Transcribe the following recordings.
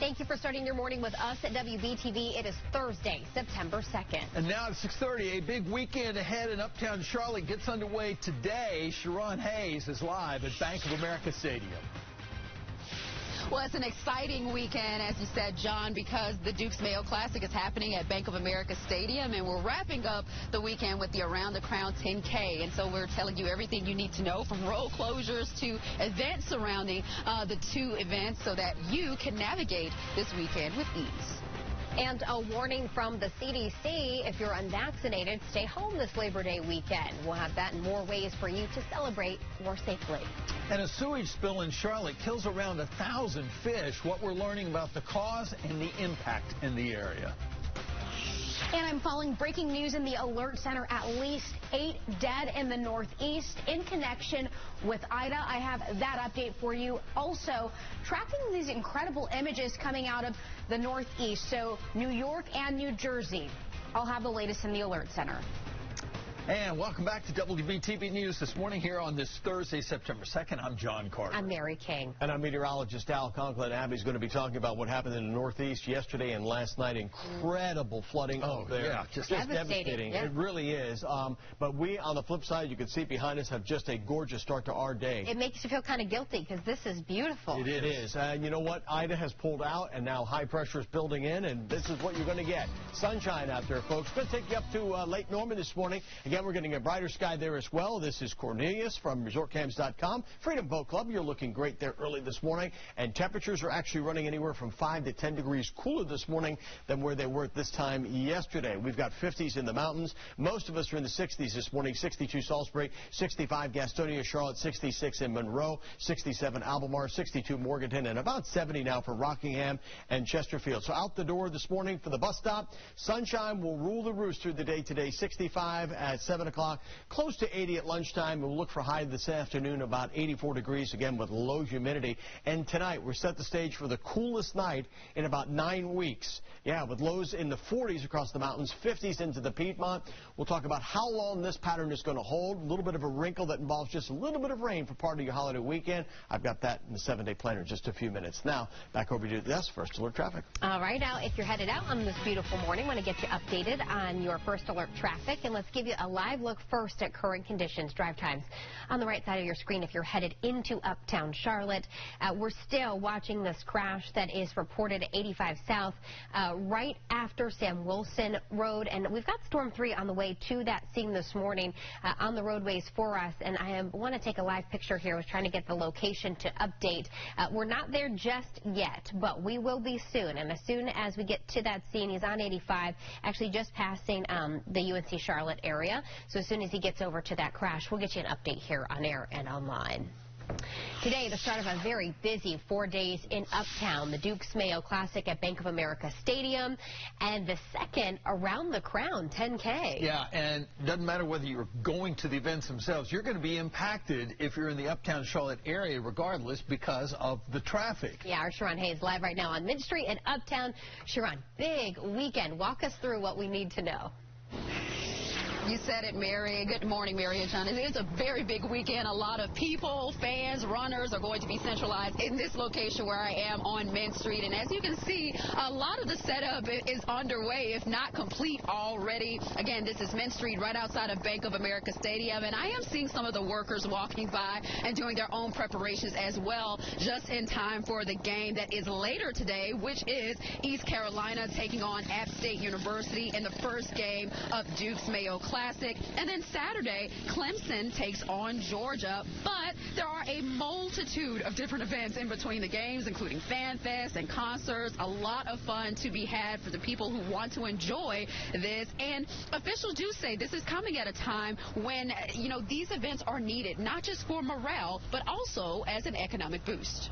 Thank you for starting your morning with us at WBTV. It is Thursday, September 2nd. And now at 6.30, a big weekend ahead in Uptown Charlotte gets underway today. Sharon Hayes is live at Bank of America Stadium. Well, it's an exciting weekend, as you said, John, because the Dukes Mayo Classic is happening at Bank of America Stadium, and we're wrapping up the weekend with the Around the Crown 10K. And so we're telling you everything you need to know from road closures to events surrounding uh, the two events so that you can navigate this weekend with ease. And a warning from the CDC, if you're unvaccinated, stay home this Labor Day weekend. We'll have that and more ways for you to celebrate more safely. And a sewage spill in Charlotte kills around a thousand fish. What we're learning about the cause and the impact in the area. And I'm following breaking news in the alert center. At least eight dead in the Northeast in connection with Ida. I have that update for you. Also, tracking these incredible images coming out of the Northeast. So New York and New Jersey. I'll have the latest in the alert center. And welcome back to WBTV News this morning here on this Thursday, September 2nd. I'm John Carter. I'm Mary King. And I'm meteorologist Al Conklin. Abby's going to be talking about what happened in the Northeast yesterday and last night. Incredible flooding oh, there. Yeah, just, just devastating. devastating. Yeah. It really is. Um, but we, on the flip side, you can see behind us, have just a gorgeous start to our day. It makes you feel kind of guilty because this is beautiful. It is. It is. And you know what? Ida has pulled out, and now high pressure is building in, and this is what you're going to get. Sunshine out there, folks. Going to take you up to uh, Lake Norman this morning. Again, we're getting a brighter sky there as well. This is Cornelius from ResortCams.com. Freedom Boat Club, you're looking great there early this morning. And temperatures are actually running anywhere from 5 to 10 degrees cooler this morning than where they were at this time yesterday. We've got 50s in the mountains. Most of us are in the 60s this morning. 62 Salisbury, 65 Gastonia, Charlotte, 66 in Monroe, 67 Albemarle, 62 Morganton, and about 70 now for Rockingham and Chesterfield. So out the door this morning for the bus stop. Sunshine will rule the roost through the day today. 65 at 7 o'clock close to 80 at lunchtime. We'll look for high this afternoon, about 84 degrees, again with low humidity. And tonight, we're set the stage for the coolest night in about nine weeks. Yeah, with lows in the 40s across the mountains, 50s into the Piedmont. We'll talk about how long this pattern is going to hold. A little bit of a wrinkle that involves just a little bit of rain for part of your holiday weekend. I've got that in the seven-day planner in just a few minutes. Now, back over to desk, First Alert Traffic. All right, now, if you're headed out on this beautiful morning, want to get you updated on your First Alert traffic, and let's give you a live look first at current conditions, drive times. On the right side of your screen, if you're headed into uptown Charlotte, uh, we're still watching this crash that is reported at 85 South uh, right after Sam Wilson Road. And we've got Storm 3 on the way to that scene this morning uh, on the roadways for us. And I want to take a live picture here. I was trying to get the location to update. Uh, we're not there just yet, but we will be soon. And as soon as we get to that scene, he's on 85, actually just passing um, the UNC Charlotte area. So as soon as he gets over to that crash, we'll get you an update here on air and online. Today, the start of a very busy four days in Uptown, the Dukes Mayo Classic at Bank of America Stadium, and the second Around the Crown 10K. Yeah, and doesn't matter whether you're going to the events themselves, you're going to be impacted if you're in the Uptown Charlotte area regardless because of the traffic. Yeah, our Sharon Hayes live right now on Mint Street in Uptown. Sharon, big weekend. Walk us through what we need to know. You said it, Mary. Good morning, Mary and John. It is a very big weekend. A lot of people, fans, runners are going to be centralized in this location where I am on Main Street. And as you can see, a lot of the setup is underway, if not complete already. Again, this is Main Street right outside of Bank of America Stadium. And I am seeing some of the workers walking by and doing their own preparations as well, just in time for the game that is later today, which is East Carolina taking on App State University in the first game of Duke's Mayo Classic. Classic. And then Saturday, Clemson takes on Georgia. But there are a multitude of different events in between the games, including Fan Fest and concerts. A lot of fun to be had for the people who want to enjoy this. And officials do say this is coming at a time when, you know, these events are needed, not just for morale, but also as an economic boost.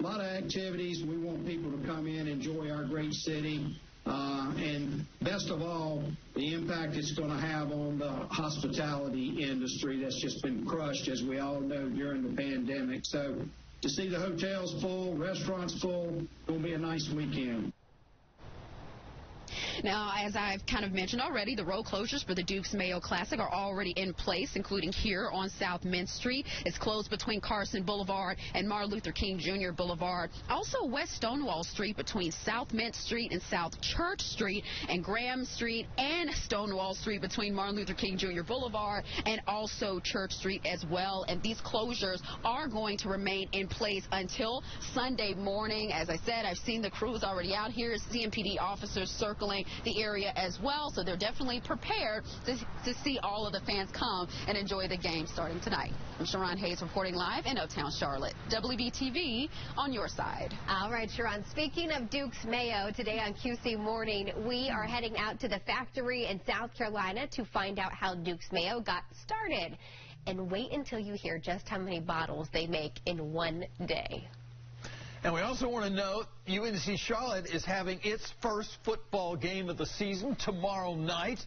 A lot of activities. We want people to come in, enjoy our great city. Uh, and best of all, the impact it's going to have on the hospitality industry that's just been crushed, as we all know, during the pandemic. So to see the hotels full, restaurants full, it'll be a nice weekend. Now, as I've kind of mentioned already, the road closures for the Dukes Mayo Classic are already in place, including here on South Mint Street. It's closed between Carson Boulevard and Martin Luther King Jr. Boulevard. Also, West Stonewall Street between South Mint Street and South Church Street, and Graham Street and Stonewall Street between Martin Luther King Jr. Boulevard and also Church Street as well. And these closures are going to remain in place until Sunday morning. As I said, I've seen the crews already out here, CMPD officers circling the area as well, so they're definitely prepared to, to see all of the fans come and enjoy the game starting tonight. I'm Sharon Hayes reporting live in Uptown Charlotte. WBTV on your side. All right, Sharon. Speaking of Duke's Mayo, today on QC Morning, we are heading out to the factory in South Carolina to find out how Duke's Mayo got started. And wait until you hear just how many bottles they make in one day. And we also want to note UNC Charlotte is having its first football game of the season tomorrow night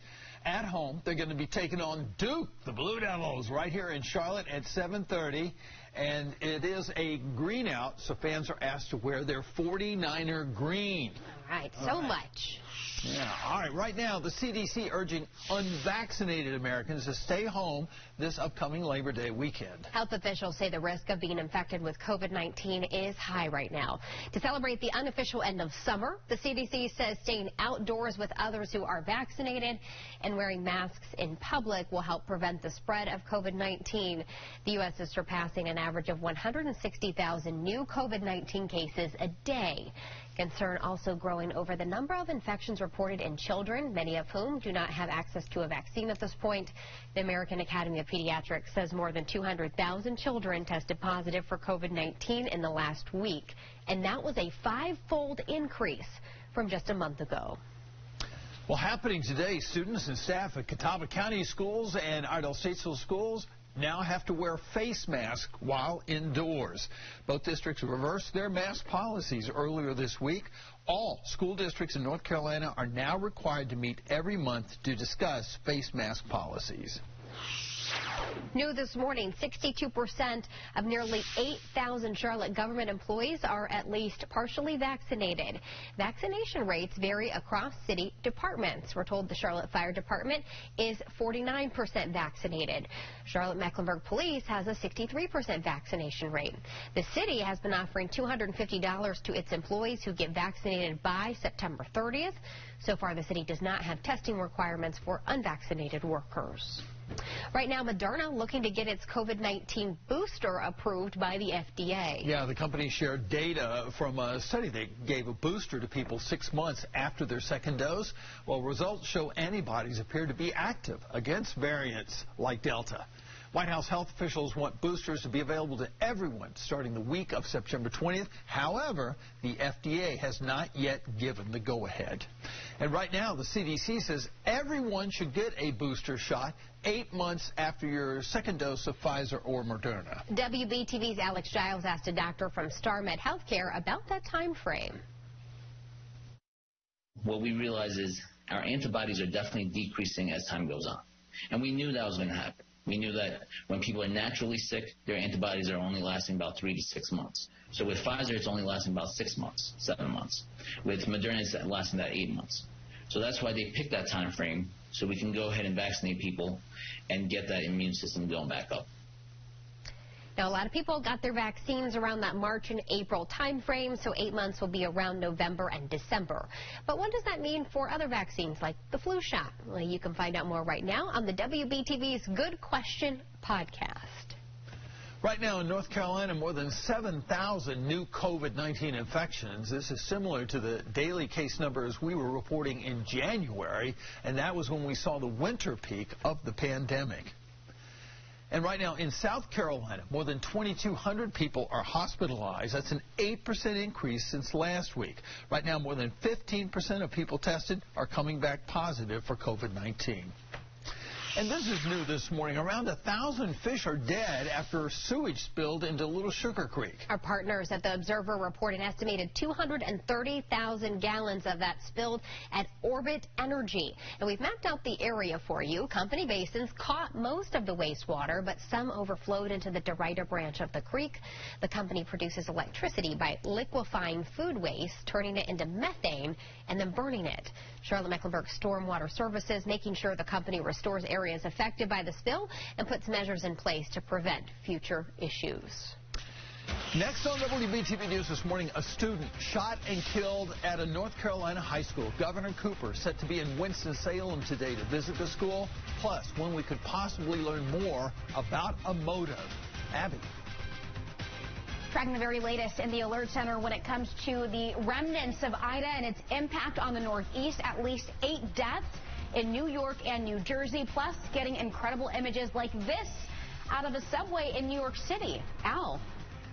at home. They're going to be taking on Duke, the Blue Devils, right here in Charlotte at 7:30. And it is a green out, so fans are asked to wear their 49er green. All right, so All right. much. Yeah. All right. Right now, the CDC urging unvaccinated Americans to stay home this upcoming Labor Day weekend. Health officials say the risk of being infected with COVID-19 is high right now. To celebrate the unofficial end of summer, the CDC says staying outdoors with others who are vaccinated and wearing masks in public will help prevent the spread of COVID-19. The U.S. is surpassing an average of 160,000 new COVID-19 cases a day. Concern also growing over the number of infections reported in children, many of whom do not have access to a vaccine at this point. The American Academy of Pediatrics says more than 200,000 children tested positive for COVID-19 in the last week, and that was a five-fold increase from just a month ago. Well, happening today, students and staff at Catawba County schools and Iredell Statesville schools now have to wear face masks while indoors. Both districts reversed their mask policies earlier this week. All school districts in North Carolina are now required to meet every month to discuss face mask policies. New this morning, 62% of nearly 8,000 Charlotte government employees are at least partially vaccinated. Vaccination rates vary across city departments. We're told the Charlotte Fire Department is 49% vaccinated. Charlotte Mecklenburg Police has a 63% vaccination rate. The city has been offering $250 to its employees who get vaccinated by September 30th. So far, the city does not have testing requirements for unvaccinated workers. Right now, Moderna looking to get its COVID-19 booster approved by the FDA. Yeah, the company shared data from a study that gave a booster to people six months after their second dose. Well, results show antibodies appear to be active against variants like Delta. White House health officials want boosters to be available to everyone starting the week of September 20th. However, the FDA has not yet given the go-ahead. And right now, the CDC says everyone should get a booster shot eight months after your second dose of Pfizer or Moderna. WBTV's Alex Giles asked a doctor from StarMed Healthcare about that time frame. What we realize is our antibodies are definitely decreasing as time goes on. And we knew that was going to happen. We knew that when people are naturally sick, their antibodies are only lasting about three to six months. So with Pfizer, it's only lasting about six months, seven months. With Moderna, it's lasting about eight months. So that's why they picked that time frame so we can go ahead and vaccinate people and get that immune system going back up. Now, a lot of people got their vaccines around that March and April time frame, so eight months will be around November and December. But what does that mean for other vaccines like the flu shot? Well, you can find out more right now on the WBTV's Good Question podcast. Right now in North Carolina, more than 7,000 new COVID-19 infections. This is similar to the daily case numbers we were reporting in January, and that was when we saw the winter peak of the pandemic. And right now in South Carolina, more than 2,200 people are hospitalized. That's an 8% increase since last week. Right now, more than 15% of people tested are coming back positive for COVID-19. And this is new this morning. Around a thousand fish are dead after sewage spilled into Little Sugar Creek. Our partners at the Observer report an estimated 230,000 gallons of that spilled at Orbit Energy. And we've mapped out the area for you. Company basins caught most of the wastewater, but some overflowed into the DeRuyter branch of the creek. The company produces electricity by liquefying food waste, turning it into methane, and then burning it. Charlotte Mecklenburg Stormwater Services making sure the company restores areas affected by the spill and puts measures in place to prevent future issues. Next on WBTV News this morning, a student shot and killed at a North Carolina high school. Governor Cooper set to be in Winston-Salem today to visit the school, plus when we could possibly learn more about a motive. Abby. Tracking the very latest in the Alert Center when it comes to the remnants of Ida and its impact on the Northeast. At least eight deaths in New York and New Jersey, plus getting incredible images like this out of a subway in New York City. Al.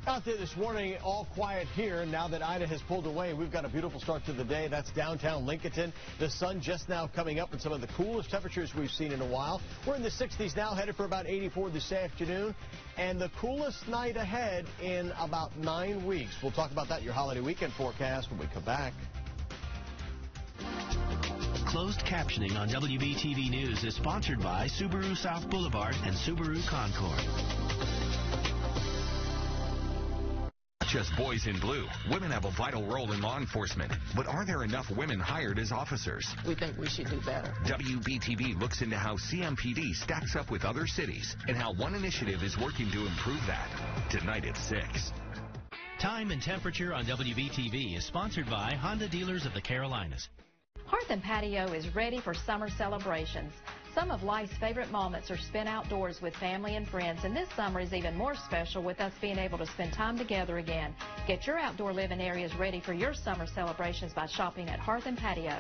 Out there this morning, all quiet here. Now that Ida has pulled away, we've got a beautiful start to the day. That's downtown Lincoln. The sun just now coming up and some of the coolest temperatures we've seen in a while. We're in the 60s now, headed for about 84 this afternoon. And the coolest night ahead in about nine weeks. We'll talk about that, your holiday weekend forecast, when we come back. Closed captioning on WBTV News is sponsored by Subaru South Boulevard and Subaru Concord. Just boys in blue. Women have a vital role in law enforcement, but are there enough women hired as officers? We think we should do better. WBTV looks into how CMPD stacks up with other cities and how one initiative is working to improve that. Tonight at 6. Time and temperature on WBTV is sponsored by Honda Dealers of the Carolinas. Hearth and Patio is ready for summer celebrations. Some of life's favorite moments are spent outdoors with family and friends, and this summer is even more special with us being able to spend time together again. Get your outdoor living areas ready for your summer celebrations by shopping at Hearth and Patio.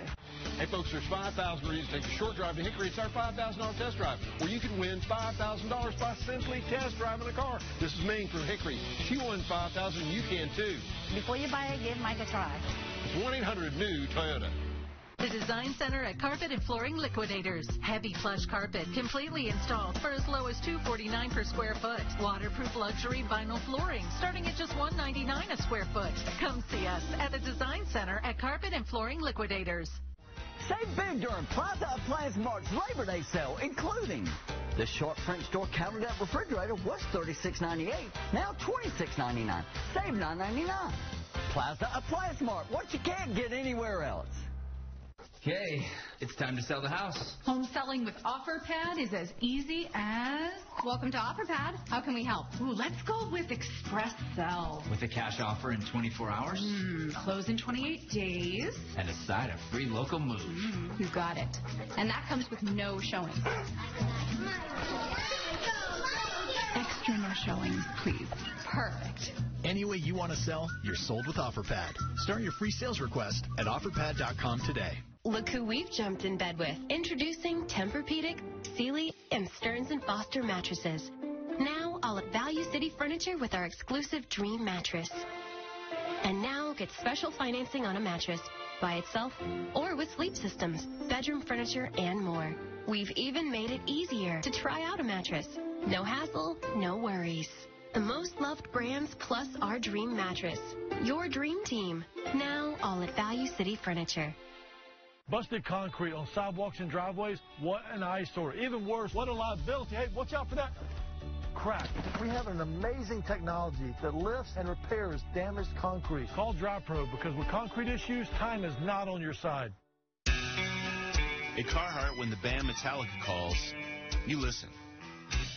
Hey folks, there's 5,000 reasons to take a short drive to Hickory. It's our $5,000 test drive, where you can win $5,000 by simply test driving a car. This is Maine from Hickory. She won 5,000. you can too. Before you buy it, give Mike a try. 1-800-NEW Toyota. The Design Center at Carpet and Flooring Liquidators. Heavy plush carpet, completely installed for as low as 249 per square foot. Waterproof luxury vinyl flooring, starting at just 199 a square foot. Come see us at the Design Center at Carpet and Flooring Liquidators. Save big during Plaza Appliance Mart's Labor Day sale, including the short French door countertop refrigerator was $36.98, now $26.99. Save $9.99. Plaza Appliance Mart, what you can't get anywhere else. Okay, it's time to sell the house. Home selling with OfferPad is as easy as. Welcome to OfferPad. How can we help? Ooh, let's go with Express Sell. With a cash offer in 24 hours? Mm, close in 28 days. And a side of free local move. Mm, you got it. And that comes with no showing. Extra no showings, please. Perfect. Any way you want to sell, you're sold with OfferPad. Start your free sales request at OfferPad.com today. Look who we've jumped in bed with. Introducing Tempur-Pedic, Sealy, and Stearns & Foster mattresses. Now, all at Value City Furniture with our exclusive Dream mattress. And now, get special financing on a mattress by itself or with sleep systems, bedroom furniture, and more. We've even made it easier to try out a mattress. No hassle, no worries. The most loved brands plus our dream mattress. Your dream team. Now, all at Value City Furniture. Busted concrete on sidewalks and driveways, what an eyesore. Even worse, what a liability. Hey, watch out for that crack. We have an amazing technology that lifts and repairs damaged concrete. Call DryPro because with concrete issues, time is not on your side. At Carhartt, when the band Metallica calls, you listen.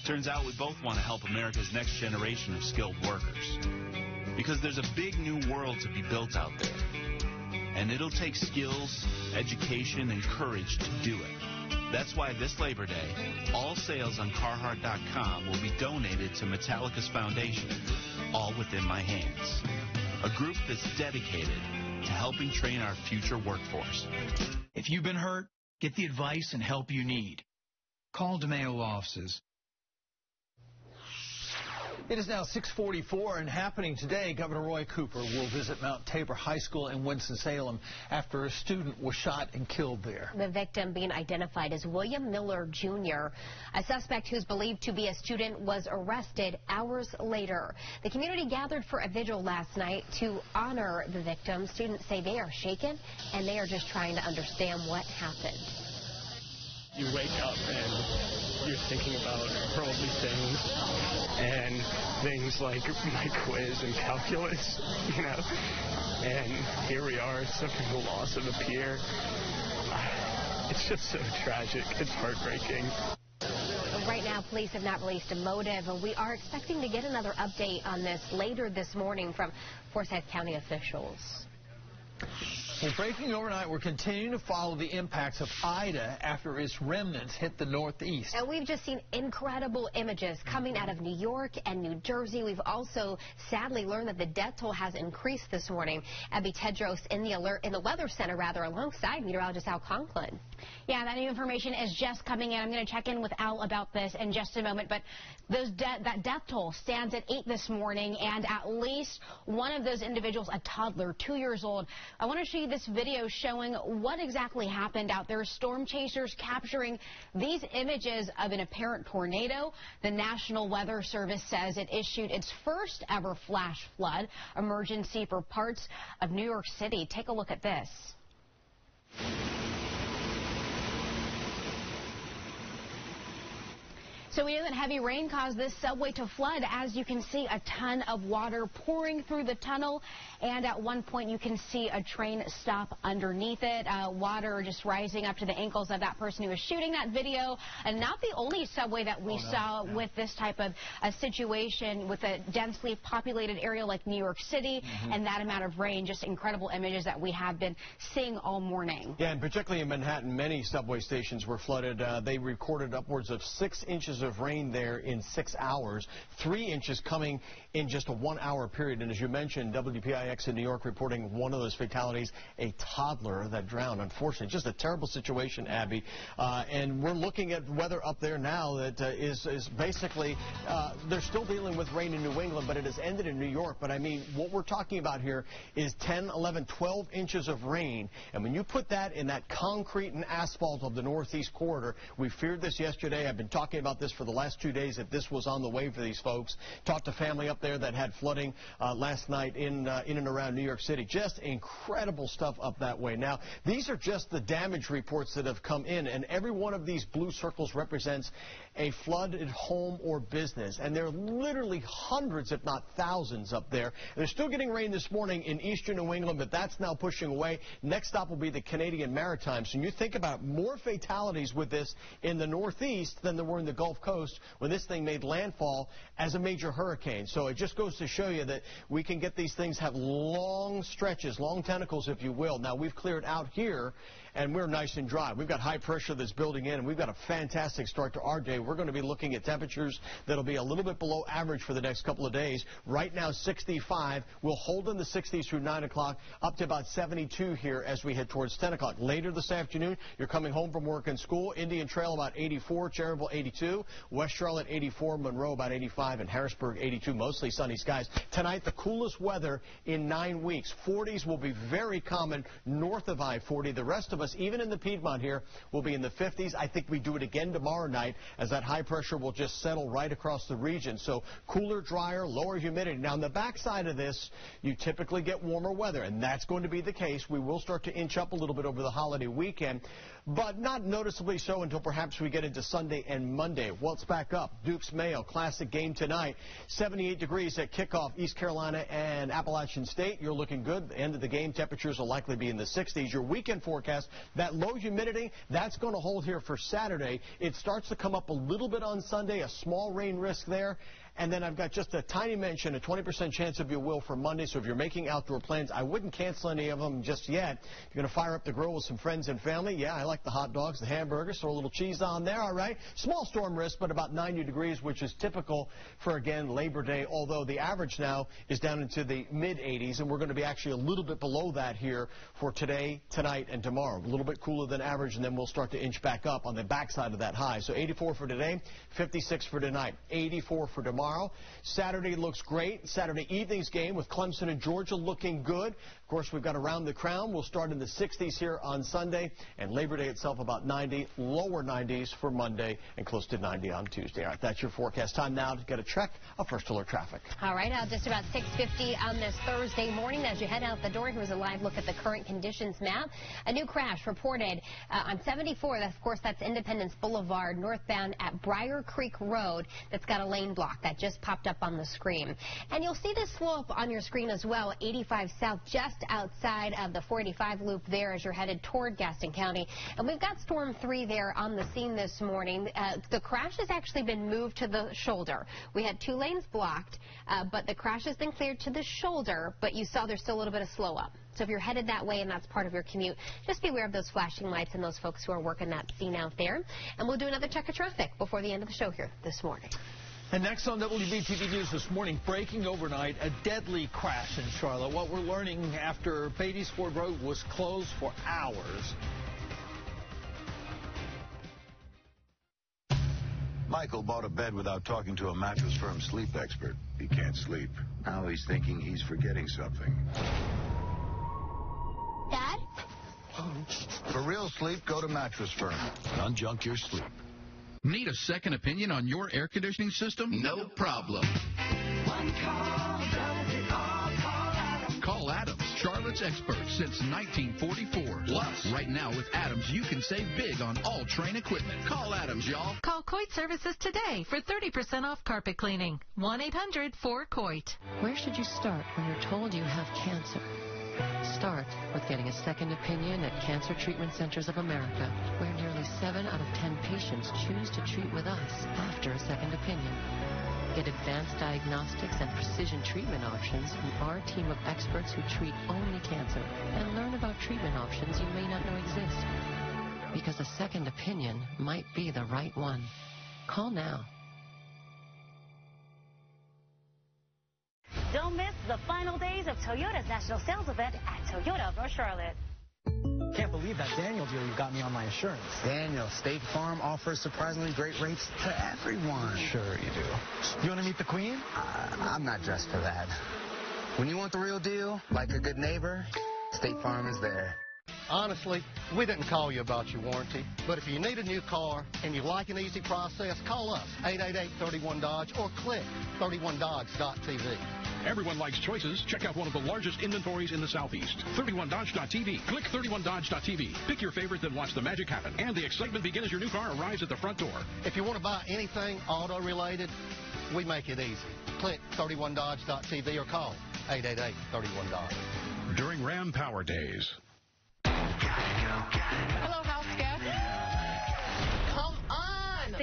Turns out we both want to help America's next generation of skilled workers. Because there's a big new world to be built out there. And it'll take skills, education, and courage to do it. That's why this Labor Day, all sales on Carhartt.com will be donated to Metallica's foundation, all within my hands. A group that's dedicated to helping train our future workforce. If you've been hurt, get the advice and help you need. Call DeMayo offices It is now 644 and happening today. Governor Roy Cooper will visit Mount Tabor High School in Winston-Salem after a student was shot and killed there. The victim being identified as William Miller Jr. A suspect who's believed to be a student was arrested hours later. The community gathered for a vigil last night to honor the victim. Students say they are shaken and they are just trying to understand what happened. You wake up and you're thinking about worldly things and things like my quiz and calculus, you know. And here we are suffering the loss of a peer. It's just so tragic. It's heartbreaking. Right now, police have not released a motive. We are expecting to get another update on this later this morning from Forsyth County officials. Well, breaking overnight, we're continuing to follow the impacts of Ida after its remnants hit the Northeast. And we've just seen incredible images coming out of New York and New Jersey. We've also sadly learned that the death toll has increased this morning. Abby Tedros in the alert in the Weather Center, rather, alongside meteorologist Al Conklin. Yeah, that new information is just coming in. I'm going to check in with Al about this in just a moment. But those de that death toll stands at eight this morning, and at least one of those individuals, a toddler, two years old. I want to show you this video showing what exactly happened out there. Storm chasers capturing these images of an apparent tornado. The National Weather Service says it issued its first ever flash flood emergency for parts of New York City. Take a look at this. So we know that heavy rain caused this subway to flood. As you can see, a ton of water pouring through the tunnel. And at one point, you can see a train stop underneath it. Uh, water just rising up to the ankles of that person who was shooting that video. And not the only subway that we oh, no. saw with this type of a situation with a densely populated area like New York City mm -hmm. and that amount of rain. Just incredible images that we have been seeing all morning. Yeah, and particularly in Manhattan, many subway stations were flooded. Uh, they recorded upwards of six inches of rain there in six hours, three inches coming in just a one hour period. And as you mentioned, WPIX in New York reporting one of those fatalities, a toddler that drowned. Unfortunately, just a terrible situation, Abby. Uh, and we're looking at weather up there now that uh, is is basically, uh, they're still dealing with rain in New England, but it has ended in New York. But I mean, what we're talking about here is 10, 11, 12 inches of rain. And when you put that in that concrete and asphalt of the Northeast corridor, we feared this yesterday. I've been talking about this for the last two days that this was on the way for these folks. Talked to family up there that had flooding uh, last night in uh, in and around New York City. Just incredible stuff up that way. Now, these are just the damage reports that have come in, and every one of these blue circles represents a flooded home or business. And there are literally hundreds, if not thousands, up there. They're still getting rain this morning in eastern New England, but that's now pushing away. Next stop will be the Canadian Maritimes. And you think about more fatalities with this in the Northeast than there were in the Gulf Coast when this thing made landfall as a major hurricane. So it just goes to show you that we can get these things have long stretches, long tentacles, if you will. Now, we've cleared out here and we're nice and dry. We've got high pressure that's building in, and we've got a fantastic start to our day. We're going to be looking at temperatures that'll be a little bit below average for the next couple of days. Right now, 65. We'll hold in the 60s through 9 o'clock, up to about 72 here as we head towards 10 o'clock. Later this afternoon, you're coming home from work and school. Indian Trail about 84, Cherryville 82, West Charlotte 84, Monroe about 85, and Harrisburg 82. Mostly sunny skies. Tonight, the coolest weather in nine weeks. 40s will be very common north of I-40. The rest of us us, even in the Piedmont here, will be in the 50s. I think we do it again tomorrow night as that high pressure will just settle right across the region. So cooler, drier, lower humidity. Now, on the backside of this, you typically get warmer weather, and that's going to be the case. We will start to inch up a little bit over the holiday weekend but not noticeably so until perhaps we get into Sunday and Monday. Well, back up. Duke's Mayo Classic game tonight. 78 degrees at kickoff, East Carolina and Appalachian State. You're looking good. The end of the game, temperatures will likely be in the 60s. Your weekend forecast, that low humidity, that's going to hold here for Saturday. It starts to come up a little bit on Sunday, a small rain risk there. And then I've got just a tiny mention, a 20% chance if you will for Monday. So if you're making outdoor plans, I wouldn't cancel any of them just yet. You're going to fire up the grill with some friends and family. Yeah, I like the hot dogs, the hamburgers, throw a little cheese on there. All right. Small storm risk, but about 90 degrees, which is typical for, again, Labor Day, although the average now is down into the mid 80s, and we're going to be actually a little bit below that here for today, tonight, and tomorrow. A little bit cooler than average, and then we'll start to inch back up on the backside of that high. So 84 for today, 56 for tonight, 84 for tomorrow. Tomorrow. Saturday looks great. Saturday evening's game with Clemson and Georgia looking good. Of course, we've got Around the Crown. We'll start in the 60s here on Sunday, and Labor Day itself about 90, lower 90s for Monday, and close to 90 on Tuesday. All right, that's your forecast. Time now to get a check of First Alert traffic. All right, now just about 6.50 on this Thursday morning. As you head out the door, here's a live look at the current conditions map. A new crash reported uh, on 74. Of course, that's Independence Boulevard, northbound at Briar Creek Road. That's got a lane block that just popped up on the screen. And you'll see this slope on your screen as well, 85 south, just outside of the 485 loop there as you're headed toward Gaston County. And we've got Storm 3 there on the scene this morning. Uh, the crash has actually been moved to the shoulder. We had two lanes blocked, uh, but the crash has been cleared to the shoulder, but you saw there's still a little bit of slow up. So if you're headed that way and that's part of your commute, just be aware of those flashing lights and those folks who are working that scene out there. And we'll do another check of traffic before the end of the show here this morning. And next on WBTV News this morning, breaking overnight, a deadly crash in Charlotte. What we're learning after Beatties Ford Road was closed for hours. Michael bought a bed without talking to a mattress firm sleep expert. He can't sleep. Now he's thinking he's forgetting something. Dad? For real sleep, go to Mattress Firm. Unjunk your sleep. Need a second opinion on your air conditioning system? No problem. One call does it all. Call Adams. Call Adams, Charlotte's expert since 1944. Plus, right now with Adams, you can save big on all Trane equipment. Call Adams, y'all. Call Coit Services today for 30% off carpet cleaning. 1-800-4COIT. Where should you start when you're told you have cancer? Start with getting a second opinion at Cancer Treatment Centers of America, where nearly 7 out of 10 patients choose to treat with us after a second opinion. Get advanced diagnostics and precision treatment options from our team of experts who treat only cancer and learn about treatment options you may not know exist. Because a second opinion might be the right one. Call now. Don't miss the final days of Toyota's national sales event at Toyota of North Charlotte. Can't believe that Daniel deal you got me on my insurance. Daniel, State Farm offers surprisingly great rates to everyone. Sure you do. You want to meet the queen? Uh, I'm not dressed for that. When you want the real deal, like a good neighbor, State Farm is there. Honestly, we didn't call you about your warranty, but if you need a new car and you like an easy process, call us 888-31-DODGE or click 31dodge.tv. Everyone likes choices. Check out one of the largest inventories in the Southeast. 31dodge.tv. Click 31dodge.tv. Pick your favorite, then watch the magic happen. And the excitement begin as your new car arrives at the front door. If you want to buy anything auto-related, we make it easy. Click 31dodge.tv or call 888-31-DODGE. During Ram Power Days.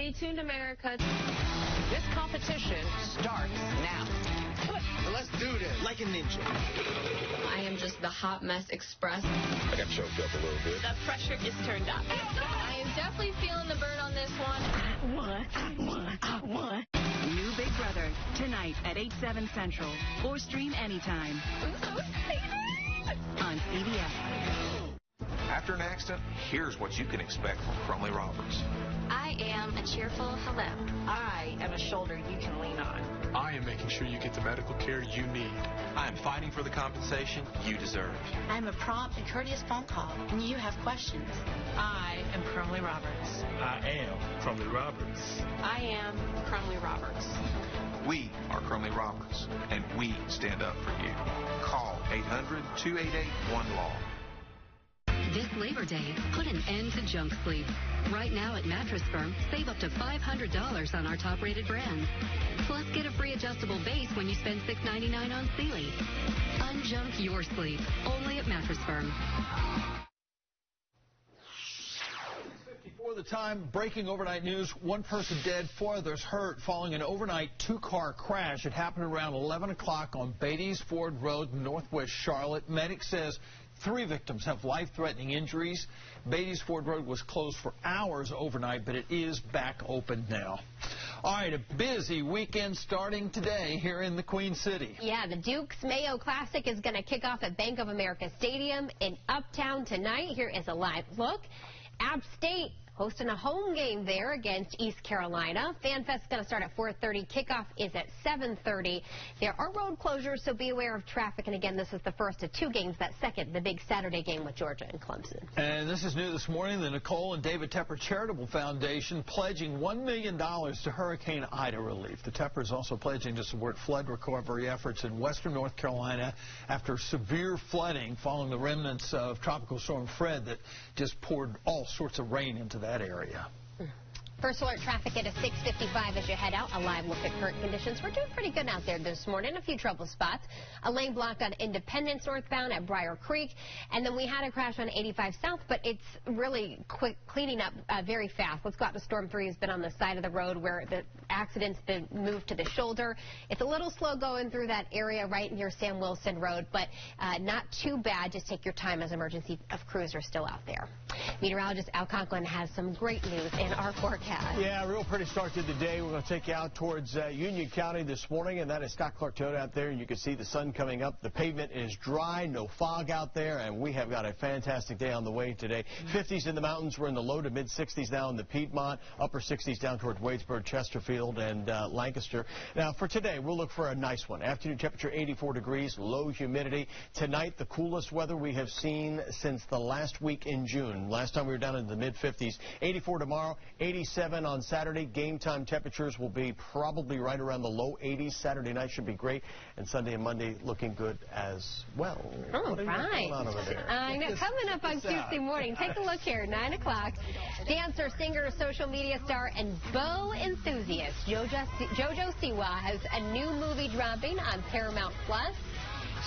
Stay tuned, America. This competition starts now. Let's do this. Like a ninja. I am just the hot mess express. I got choked up a little bit. The pressure is turned up. I am definitely feeling the burn on this one. What? What? What? New Big Brother, tonight at 8, 7 Central. Or stream anytime. I'm so excited. On CBS. After an accident, here's what you can expect from Crumley Roberts. I am a cheerful hello. I am a shoulder you can lean on. I am making sure you get the medical care you need. I am fighting for the compensation you deserve. I'm a prompt and courteous phone call when you have questions. I am Crumley Roberts. I am Crumley Roberts. I am Crumley Roberts. We are Crumley Roberts, and we stand up for you. Call 800-288-1LAW. This Labor Day, put an end to junk sleep. Right now at Mattress Firm, save up to $500 on our top-rated brands. Plus, get a free adjustable base when you spend $6.99 on Sealy. Unjunk your sleep, only at Mattress Firm. Before the time, breaking overnight news, one person dead, four others hurt following an overnight two-car crash. It happened around 11 o'clock on Beatties Ford Road, northwest Charlotte. Medic says three victims have life-threatening injuries. Beatties Ford Road was closed for hours overnight, but it is back open now. All right, a busy weekend starting today here in the Queen City. Yeah, the Dukes Mayo Classic is going to kick off at Bank of America Stadium in Uptown tonight. Here is a live look. App State hosting a home game there against East Carolina. FanFest is going to start at 4.30. Kickoff is at 7.30. There are road closures, so be aware of traffic. And again, this is the first of two games. That second, the big Saturday game with Georgia and Clemson. And this is new this morning. The Nicole and David Tepper Charitable Foundation pledging $1 million to Hurricane Ida relief. The Tepper is also pledging to support flood recovery efforts in western North Carolina after severe flooding following the remnants of Tropical Storm Fred that just poured all sorts of rain into that area. First alert traffic at a 655 as you head out. A live look at current conditions. We're doing pretty good out there this morning. A few trouble spots. A lane blocked on Independence northbound at Briar Creek. And then we had a crash on 85 south, but it's really quick cleaning up uh, very fast. Let's go out to Storm 3 has been on the side of the road where the accident's been moved to the shoulder. It's a little slow going through that area right near Sam Wilson Road, but uh, not too bad. Just take your time as emergency crews are still out there. Meteorologist Al Conklin has some great news in our forecast. Yeah, real pretty start to the day. We're going to take you out towards uh, Union County this morning, and that is Scott Clark Toyota out there. And you can see the sun coming up. The pavement is dry, no fog out there, and we have got a fantastic day on the way today. 50s in the mountains. We're in the low to mid 60s now in the Piedmont, upper 60s down towards Wadesboro, Chesterfield, and uh, Lancaster. Now, for today, we'll look for a nice one. Afternoon temperature 84 degrees, low humidity. Tonight, the coolest weather we have seen since the last week in June. Last time we were down in the mid 50s. 84 tomorrow, 87 on Saturday. Game time temperatures will be probably right around the low 80s. Saturday night should be great, and Sunday and Monday looking good as well. Oh, what right. I know. Coming up on Tuesday morning, take a look here, 9 o'clock. Dancer, singer, social media star, and bow enthusiast Jojo, Jojo Siwa has a new movie dropping on Paramount Plus.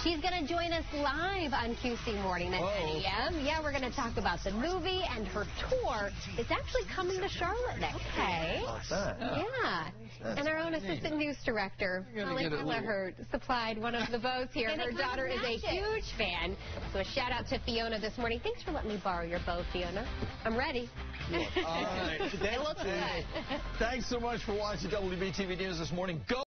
She's going to join us live on QC Morning at 10 a.m. Yeah, we're going to talk about the movie and her tour. It's actually coming to Charlotte next day. Yeah. And our own assistant news director, Holly Kelleher, supplied one of the bows here. her daughter is a huge fan. So a shout out to Fiona this morning. Thanks for letting me borrow your bow, Fiona. I'm ready. All right. Uh, good. Thanks so much for watching WBTV News this morning. Go